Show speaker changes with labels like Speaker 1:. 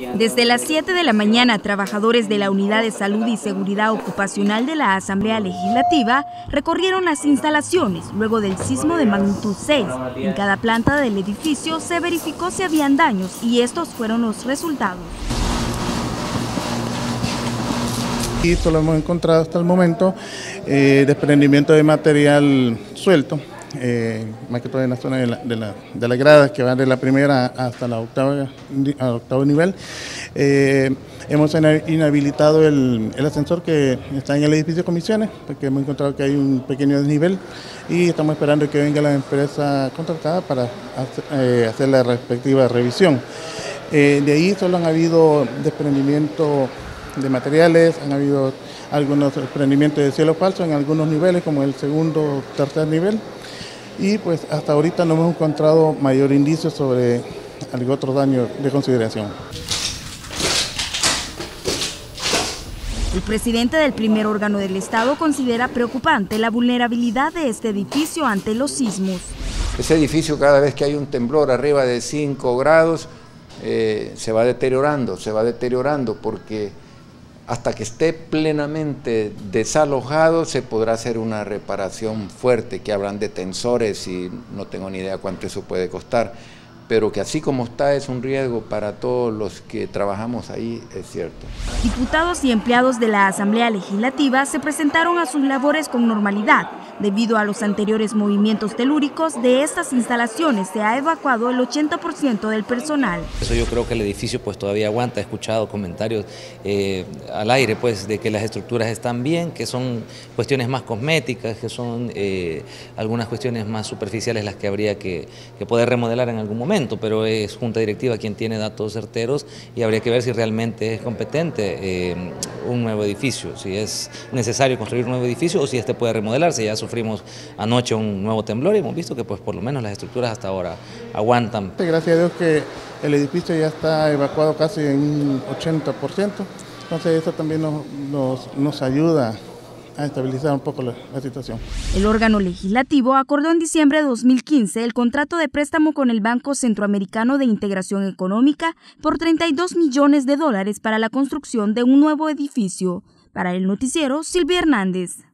Speaker 1: Desde las 7 de la mañana, trabajadores de la Unidad de Salud y Seguridad Ocupacional de la Asamblea Legislativa recorrieron las instalaciones luego del sismo de magnitud 6. En cada planta del edificio se verificó si habían daños y estos fueron los resultados.
Speaker 2: Y solo hemos encontrado hasta el momento eh, desprendimiento de material suelto, eh, más que todo en la zona de, la, de, las gradas que van de la primera hasta la octava, al octavo nivel. Eh, hemos inhabilitado el, ascensor que está en el edificio de comisiones, porque hemos encontrado que hay un pequeño desnivel y estamos esperando que venga la empresa contratada para hacer, hacer la respectiva revisión. de ahí solo han habido desprendimiento de materiales, han habido algunos desprendimientos de cielo falso en algunos niveles, como el segundo o tercer nivel, y pues hasta ahorita no hemos encontrado mayor indicio sobre algún otro daño de consideración.
Speaker 1: El presidente del primer órgano del Estado considera preocupante la vulnerabilidad de este edificio ante los sismos.
Speaker 3: Ese edificio cada vez que hay un temblor arriba de 5 grados eh, se va deteriorando, se va deteriorando porque hasta que esté plenamente desalojado se podrá hacer una reparación fuerte, que hablan de tensores y no tengo ni idea cuánto eso puede costar, pero que así como está es un riesgo para todos los que trabajamos ahí, es cierto.
Speaker 1: Diputados y empleados de la Asamblea Legislativa se presentaron a sus labores con normalidad, Debido a los anteriores movimientos telúricos, de estas instalaciones se ha evacuado el 80% del personal.
Speaker 4: Eso yo creo que el edificio pues todavía aguanta. He escuchado comentarios eh, al aire pues de que las estructuras están bien, que son cuestiones más cosméticas, que son eh, algunas cuestiones más superficiales las que habría que, poder remodelar en algún momento, pero es Junta Directiva quien tiene datos certeros y habría que ver si realmente es competente eh, un nuevo edificio, si es necesario construir un nuevo edificio o si este puede remodelarse. Ya sufrimos anoche un nuevo temblor y hemos visto que pues por lo menos las estructuras hasta ahora aguantan.
Speaker 2: Gracias a Dios que el edificio ya está evacuado casi en un 80%, entonces eso también nos, nos, ayuda a estabilizar un poco la, la, situación.
Speaker 1: El órgano legislativo acordó en diciembre de 2015 el contrato de préstamo con el Banco Centroamericano de Integración Económica por 32 millones de dólares para la construcción de un nuevo edificio. Para el noticiero, Silvia Hernández.